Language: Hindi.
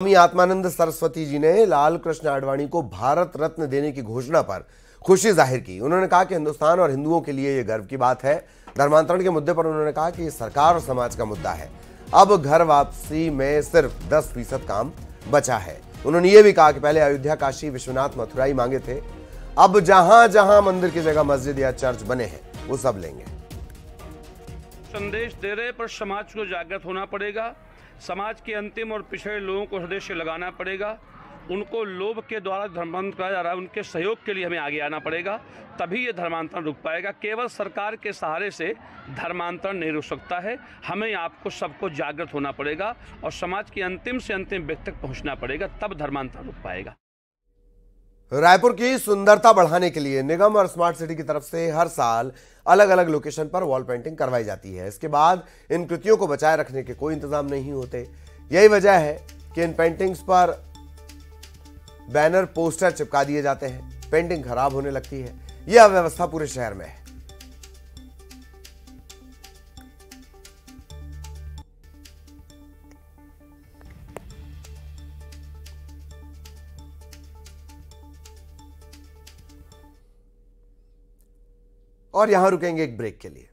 स्वामी आत्मानंद सरस्वती जी ने लाल कृष्ण आडवाणी को भारत रत्न देने की घोषणा पर खुशी ज़ाहिर की। उन्होंने कहा कि हिंदुस्तान और हिंदुओं के लिए यह गर्व की बात है। धर्मांतरण के मुद्दे पर उन्होंने कहा कि सरकार और समाज का मुद्दा है। अब घर वापसी में सिर्फ़ 10 फ़ीसद काम बचा है। उन्होंने ये भी कहा कि पहले अयोध्या, काशी, विश्वनाथ, मथुराई मांगे थे। अब जहाँ जहाँ मंदिर की जगह मस्जिद या चर्च बने हैं, वो सब लेंगे। संदेश दे रहे पर समाज को जागृत होना पड़ेगा। समाज के अंतिम और पिछड़े लोगों को हृदय से लगाना पड़ेगा। उनको लोभ के द्वारा धर्मांतरण कराया जा रहा है। उनके सहयोग के लिए हमें आगे आना पड़ेगा। तभी ये धर्मांतरण रुक पाएगा। केवल सरकार के सहारे से धर्मांतरण नहीं रुक सकता है। हमें आपको सबको जागृत होना पड़ेगा और समाज के अंतिम से अंतिम व्यक्ति तक पहुँचना पड़ेगा। तब धर्मांतरण रुक पाएगा। रायपुर की सुंदरता बढ़ाने के लिए निगम और स्मार्ट सिटी की तरफ़ से हर साल अलग अलग लोकेशन पर वॉल पेंटिंग करवाई जाती है। इसके बाद इन कृतियों को बचाए रखने के कोई इंतज़ाम नहीं होते। यही वजह है कि इन पेंटिंग्स पर बैनर, पोस्टर चिपका दिए जाते हैं। पेंटिंग खराब होने लगती है। यह अव्यवस्था पूरे शहर में है। और यहाँ रुकेंगे एक ब्रेक के लिए।